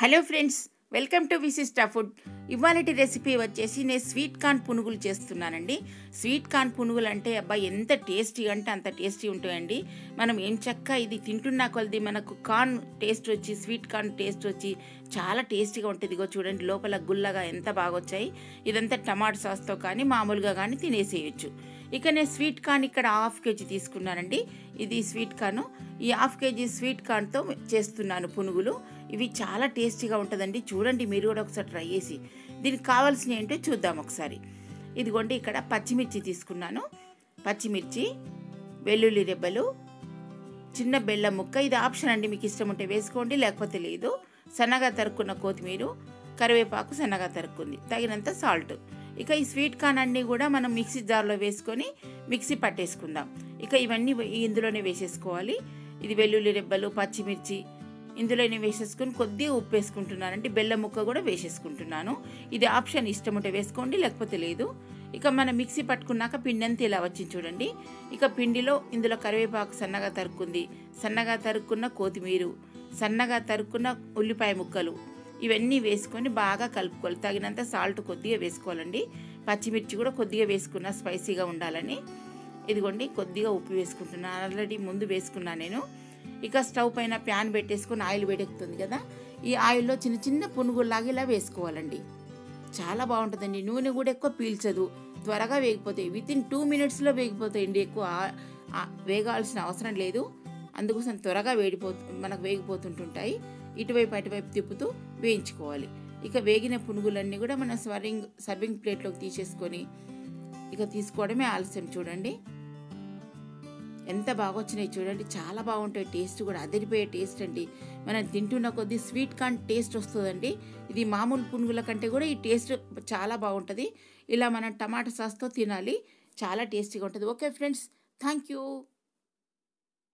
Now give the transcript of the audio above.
Hello friends, welcome to Visista Food. ఇవాళటి recipe వచ్చేసి నేను స్వీట్ కార్న్ పునుగులు చేస్తున్నానండి. స్వీట్ కార్న్ పునుగులు అంటే అబ్బా ఎంత టేస్టీ అంటే అంత టేస్టీ ఉంటాయండి. మనం ఏం చక్క ఇది తింటున్నా కొలది మనకు కార్న్ టేస్ట్ వచ్చి స్వీట్ కార్న్ టేస్ట్ వచ్చి చాలా టేస్టీగా ఉంటుంది. ఇగో చూడండి లోపల గుల్లగా ఎంత బాగా వచ్చాయి ఇదంతా టమాటా సాస్తో కానీ మామూలుగా కానీ తినేసేయచ్చు. ఇక నేను స్వీట్ కార్న్ ఇక్కడ హాఫ్ కేజీ తీసుకున్నానండి. ఇది స్వీట్ కార్న్. ఈ హాఫ్ కేజీ స్వీట్ కార్న్తో చేస్తున్నాను పునుగులు. ఇవి చాలా టేస్టీగా ఉంటుందండి. చూడండి మీరు కూడా ఒకసారి ట్రై చేసి. దీనికి కావాల్సిన ఏంటో చూద్దాం ఒకసారి. ఇదిగోండి ఇక్కడ పచ్చిమిర్చి తీసుకున్నాను. పచ్చిమిర్చి వెల్లుల్లి రెబ్బలు చిన్న బెల్లం ముక్క. ఇది ఆప్షన్ అండి మీకు ఇష్టం ఉంటే వేసుకోండి లేకపోతే లేదు. సన్నగా తరుక్కున్న కొత్తిమీర కరివేపాకు సన్నగా తరుక్కుంది. తగినంత సాల్ట్. ఇక ఈ స్వీట్ కార్న్ అన్నీ కూడా మనం మిక్సీ జార్లో వేసుకొని మిక్సీ పట్టేసుకుందాం. ఇక ఇవన్నీ ఇందులోనే వేసేసుకోవాలి. ఇది వెల్లుల్లి రెబ్బలు పచ్చిమిర్చి ఇందులోనే వేసేసుకొని కొద్దిగా ఉప్పు వేసుకుంటున్నానంటే బెల్లం ముక్క కూడా వేసేసుకుంటున్నాను. ఇది ఆప్షన్ ఇష్టం ఉంటే వేసుకోండి లేకపోతే లేదు. ఇక మనం మిక్సీ పట్టుకున్నాక పిండి అంతా ఇలా వచ్చింది చూడండి. ఇక పిండిలో ఇందులో కరివేపాకు సన్నగా తరుక్కుంది. సన్నగా తరుక్కున్న కొత్తిమీర సన్నగా తరుక్కున్న ఉల్లిపాయ ముక్కలు ఇవన్నీ వేసుకొని బాగా కలుపుకోవాలి. తగినంత సాల్ట్ కొద్దిగా వేసుకోవాలండి. పచ్చిమిర్చి కూడా కొద్దిగా వేసుకున్న స్పైసీగా ఉండాలని. ఇదిగోండి కొద్దిగా ఉప్పు వేసుకుంటున్నాను. ఆల్రెడీ ముందు వేసుకున్నాను నేను. ఇక స్టవ్ పైన ప్యాన్ పెట్టేసుకొని ఆయిల్ వేడెక్కుతుంది కదా ఈ ఆయిల్లో చిన్న చిన్న పునుగుల్లాగా ఇలా వేసుకోవాలండి. చాలా బాగుంటుందండి. నూనె కూడా ఎక్కువ పీల్చదు. త్వరగా వేగిపోతాయి. విత్ ఇన్ టూ మినిట్స్లో వేగిపోతాయండి. ఎక్కువ వేగాల్సిన అవసరం లేదు. అందుకోసం త్వరగా వేడిపో మనకు వేగిపోతుంటుంటాయి. ఇటువైపు అటువైపు తిప్పుతూ వేయించుకోవాలి. ఇక వేగిన పునుగులన్నీ కూడా మనం సర్వింగ్ సర్వింగ్ ప్లేట్లోకి తీసేసుకొని ఇక తీసుకోవడమే ఆలస్యం చూడండి. ఎంత బాగా వచ్చినాయి చూడండి చాలా బాగుంటాయి టేస్ట్ కూడా అదిరిపోయే టేస్ట్ అండి. మనం తింటున్న కొద్దీ స్వీట్ కార్న్ టేస్ట్ వస్తుందండి. ఇది మామూలు పునుగుల కంటే కూడా ఈ టేస్ట్ చాలా బాగుంటుంది. ఇలా మనం టమాటా సాస్తో తినాలి చాలా టేస్టీగా ఉంటుంది. Okay friends thank you